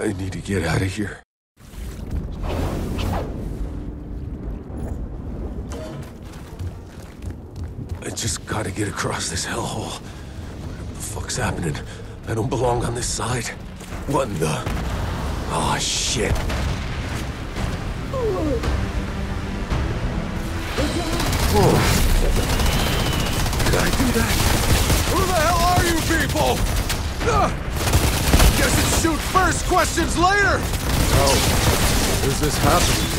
I need to get out of here. I just gotta get across this hellhole. What the fuck's happening? I don't belong on this side. What in the... Oh, shit. Oh. Did I do that? Who the hell are you people? Ah! Guess it's shoot first, questions later! How is this happening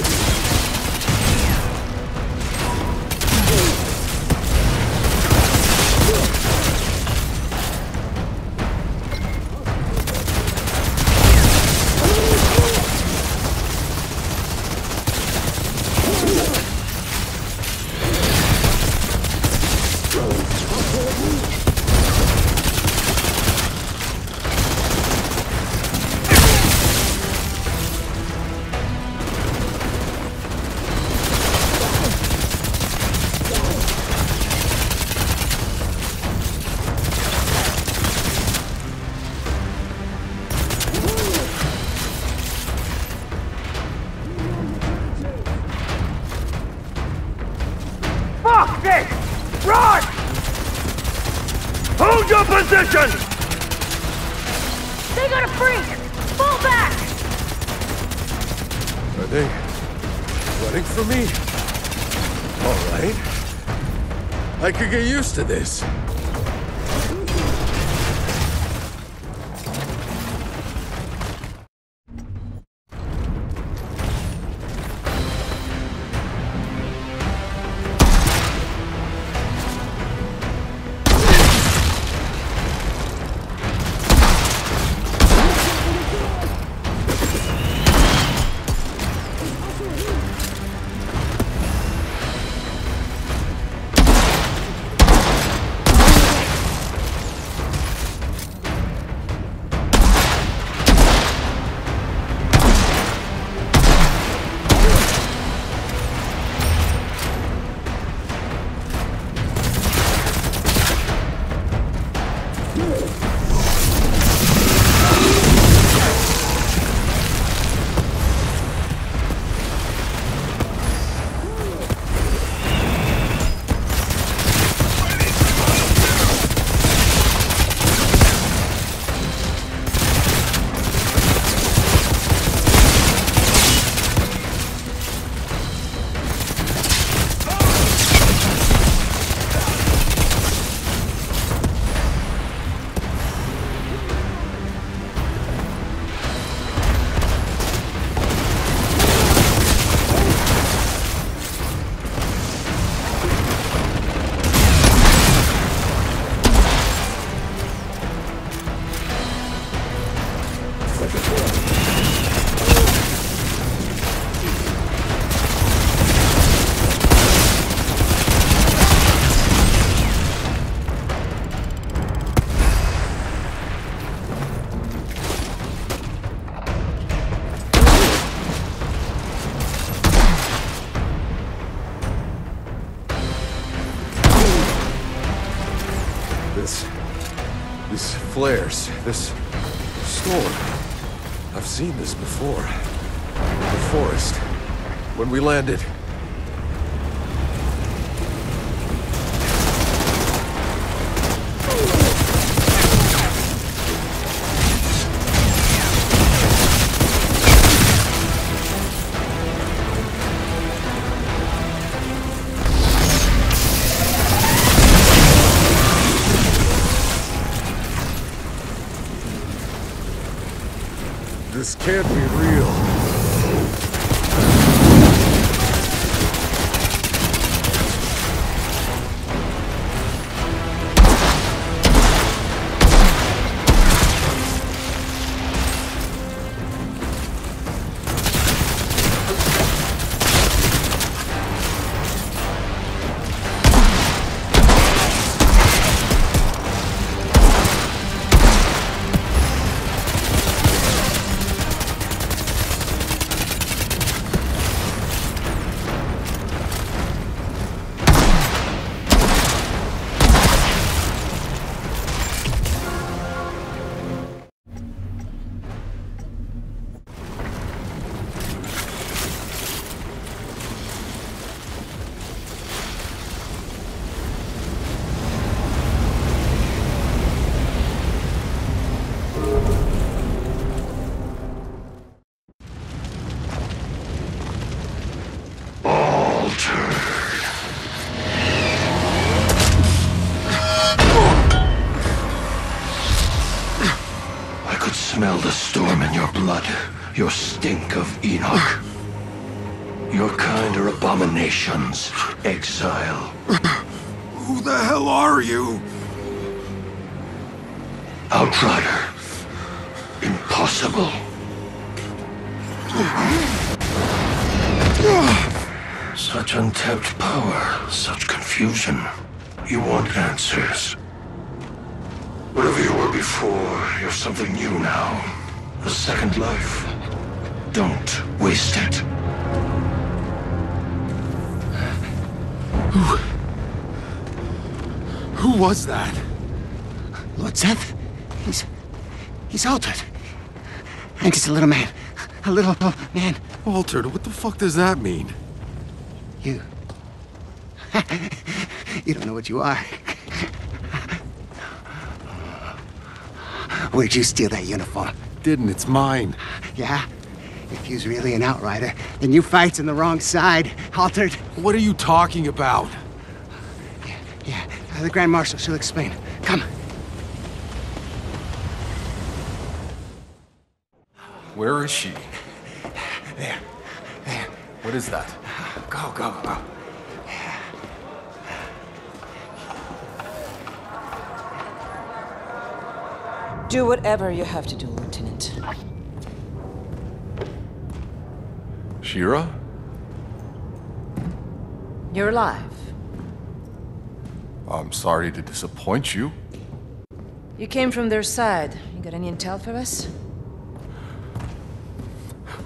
your position! They got a freak! Fall back! Are they running from me? All right. I could get used to this. This. These flares. This storm. I've seen this before. The forest. When we landed. Abominations, exile. Who the hell are you? Outrider. Impossible. Such untapped power, such confusion. You want answers. Whatever you were before, you're something new now. A second life. Don't waste it. Who Who was that? Lord Seth? He's... he's altered. And he's a little man. A little, little man. Altered? What the fuck does that mean? You... you don't know what you are. Where'd you steal that uniform? Didn't, it's mine. Yeah? If he's really an outrider, then you fights on the wrong side, Altered. What are you talking about? Yeah, uh, the Grand Marshal, she'll explain. Come. Where is she? There. There. What is that? Go, go, go. Do whatever you have to do, Lieutenant. Shira? You're alive. I'm sorry to disappoint you. You came from their side. You got any intel for us?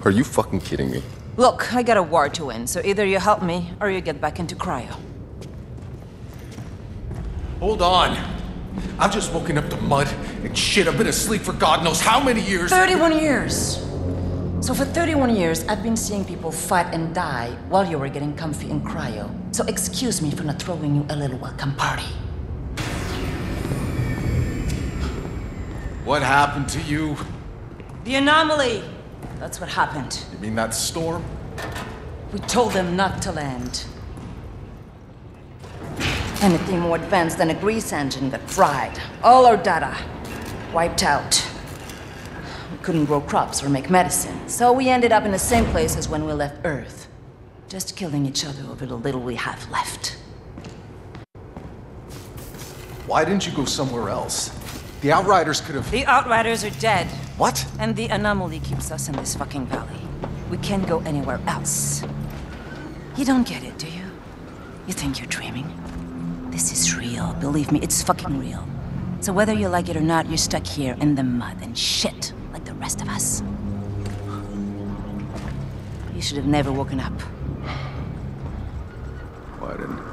Are you fucking kidding me? Look, I got a war to win, so either you help me or you get back into cryo. Hold on. I've just woken up to mud and shit. I've been asleep for God knows how many years. 31 years! So for 31 years, I've been seeing people fight and die while you were getting comfy in cryo. So excuse me for not throwing you a little welcome party. What happened to you? The anomaly! That's what happened. You mean that storm? We told them not to land. Anything more advanced than a grease engine got fried. All our data wiped out. We couldn't grow crops or make medicine, so we ended up in the same place as when we left Earth. Just killing each other over the little we have left. Why didn't you go somewhere else? The Outriders could have. The Outriders are dead, What? and the anomaly keeps us in this fucking valley. We can't go anywhere else. You don't get it, do you? You think you're dreaming? This is real. Believe me, it's fucking real. So whether you like it or not, you're stuck here in the mud and shit like the rest of us. You should have never woken up. Why didn't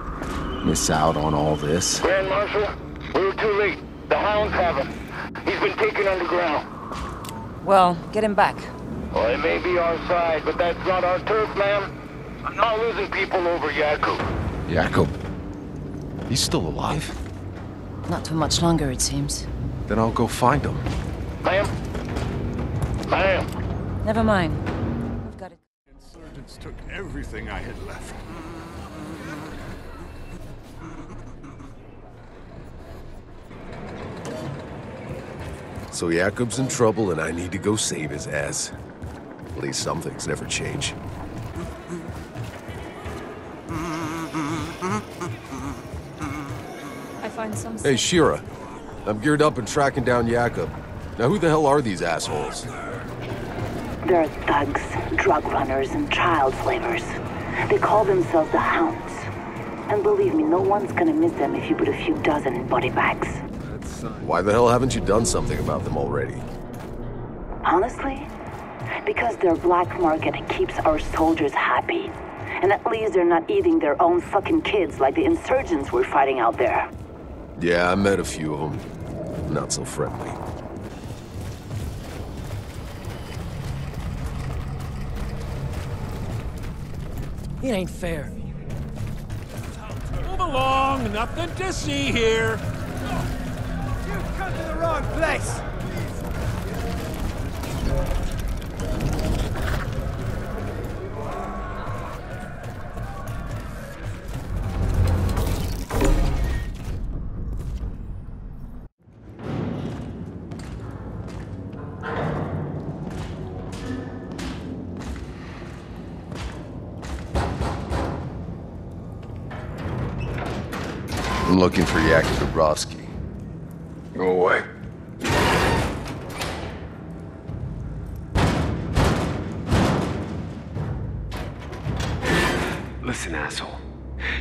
miss out on all this. Grand Marshal, we were too late. The hounds have him. He's been taken underground. Well, get him back. Well, it may be our side, but that's not our turf, ma'am. I'm not losing people over Jakub. Jakub. He's still alive? Not for much longer, it seems. Then I'll go find him. Ma'am? Ma'am? Never mind. We've got it. Insurgents took everything I had left. So Jakub's in trouble and I need to go save his ass. At least some things never change. I find some. Hey, Shira. I'm geared up and tracking down Jakub. Now who the hell are these assholes? They're thugs, drug runners, and child slavers. They call themselves the Hounds. And believe me, no one's gonna miss them if you put a few dozen in body bags. Why the hell haven't you done something about them already? Honestly, because their black market keeps our soldiers happy. And at least they're not eating their own fucking kids like the insurgents we're fighting out there. Yeah, I met a few of them. Not so friendly. It ain't fair. Move along, nothing to see here. You've come to the wrong place. I'm looking for Jakub Dubrovsky. Go away. Listen, asshole.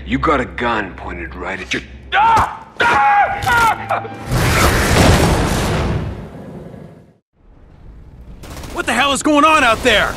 You got a gun pointed right at your. Ah! Ah! Ah! What the hell is going on out there?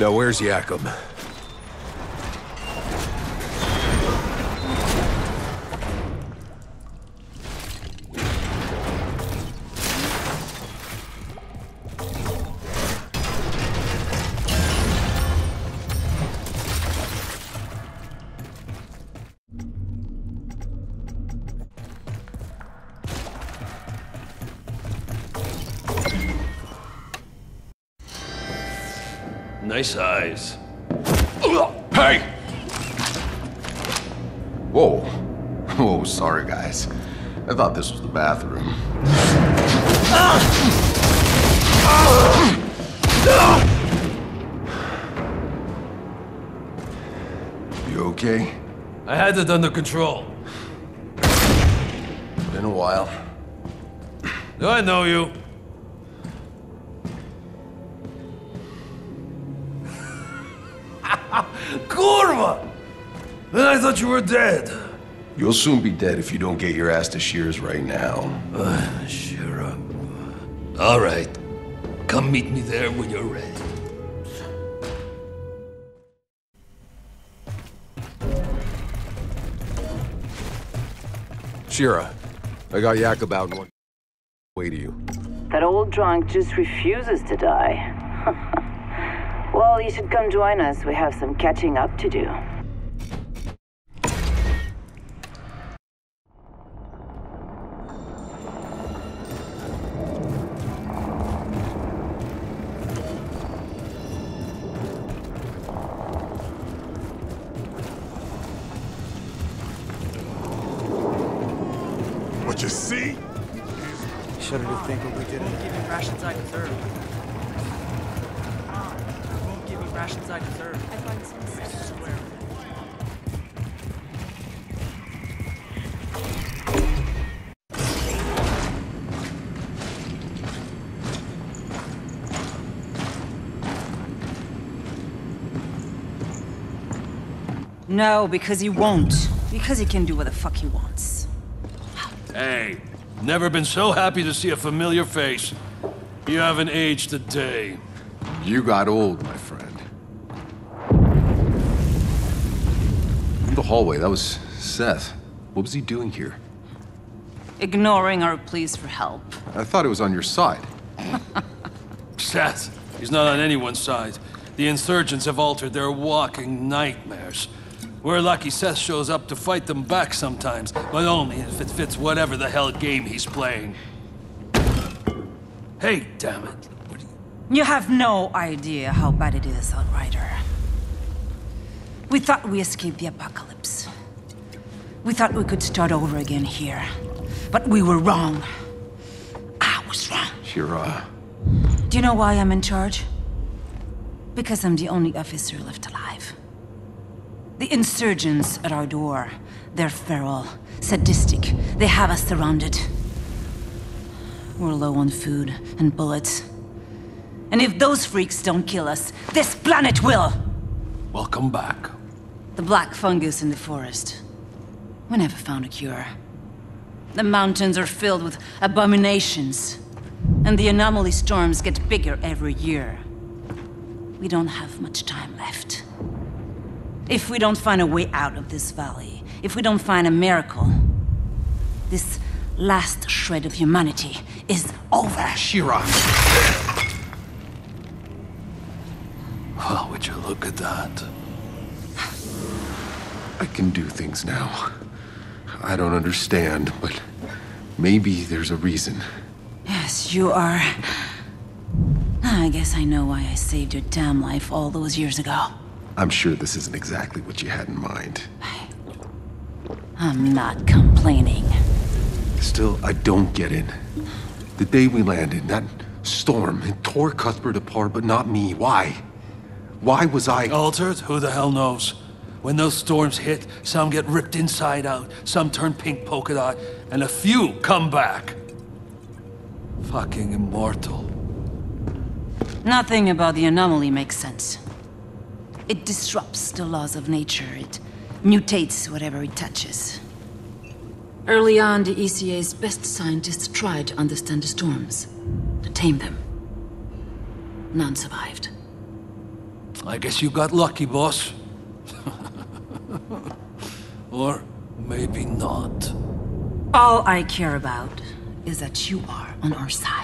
Now where's Jakub? Nice eyes. Hey! Whoa. Whoa, sorry, guys. I thought this was the bathroom. You okay? I had it under control. Been a while. Do I know you. Kurva! Then I thought you were dead. You'll soon be dead if you don't get your ass to Shears right now. Uh, sure. All right. Come meet me there when you're ready. Shira, I got Jakub out in one way to you. That old drunk just refuses to die. well, you should come join us. We have some catching up to do. No, because he won't. Because he can do what the fuck he wants. Hey, never been so happy to see a familiar face. You haven't aged a day. You got old, my friend. In the hallway, that was Seth. What was he doing here? Ignoring our pleas for help. I thought it was on your side. Seth, he's not on anyone's side. The insurgents have altered their walking nightmares. We're lucky Seth shows up to fight them back sometimes, but only if it fits whatever the hell game he's playing. Hey, damn it. You have no idea how bad it is, Outrider. We thought we escaped the apocalypse. We thought we could start over again here. But we were wrong. I was wrong. Shira. Do you know why I'm in charge? Because I'm the only officer left alive. The insurgents at our door. They're feral, sadistic. They have us surrounded. We're low on food and bullets. And if those freaks don't kill us, this planet will! Welcome back. The black fungus in the forest. We never found a cure. The mountains are filled with abominations. And the anomaly storms get bigger every year. We don't have much time left. If we don't find a way out of this valley, if we don't find a miracle, this last shred of humanity is over. Shira! Well, would you look at that? I can do things now. I don't understand, but maybe there's a reason. Yes, you are. I guess I know why I saved your damn life all those years ago. I'm sure this isn't exactly what you had in mind. I'm not complaining. Still, I don't get it. The day we landed, that storm, it tore Cuthbert apart, but not me. Why? Why was I... Altered? Who the hell knows? When those storms hit, some get ripped inside out, some turn pink polka dot, and a few come back. Fucking immortal. Nothing about the anomaly makes sense. It disrupts the laws of nature. It mutates whatever it touches. Early on, the ECA's best scientists tried to understand the storms, to tame them. None survived. I guess you got lucky, boss. or maybe not. All I care about is that you are on our side.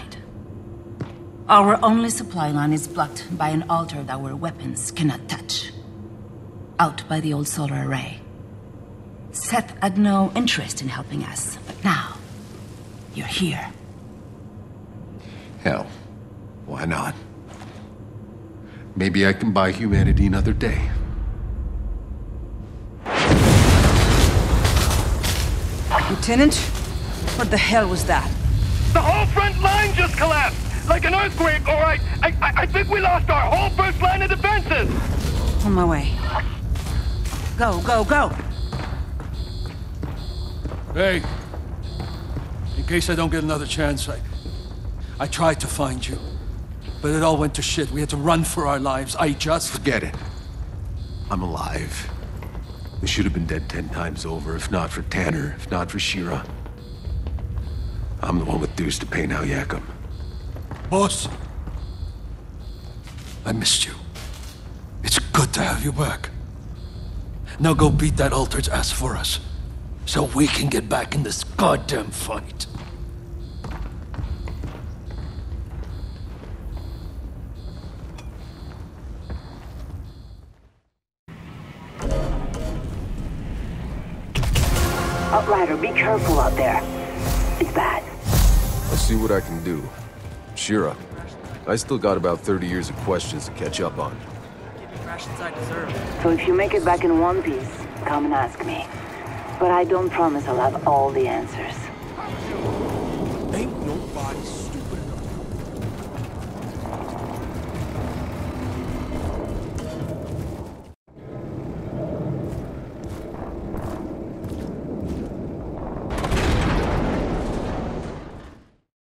Our only supply line is blocked by an altar that our weapons cannot touch. Out by the old solar array. Seth had no interest in helping us, but now, you're here. Hell, why not? Maybe I can buy humanity another day. Lieutenant? What the hell was that? The whole front line just collapsed! Like an earthquake, alright! I, I, I think we lost our whole first line of defenses! On my way. Go, go, go! Hey, in case I don't get another chance, I... I tried to find you. But it all went to shit. We had to run for our lives. I just... Forget it. I'm alive. We should have been dead ten times over, if not for Tanner, if not for Shira. I'm the one with dues to pay now, Yakum. Boss. I missed you. It's good to have you back. Now go beat that alter's ass for us. So we can get back in this goddamn fight. Outrider, be careful out there. It's bad. I'll see what I can do. Shira, I still got about 30 years of questions to catch up on. So if you make it back in one piece, come and ask me. But I don't promise I'll have all the answers.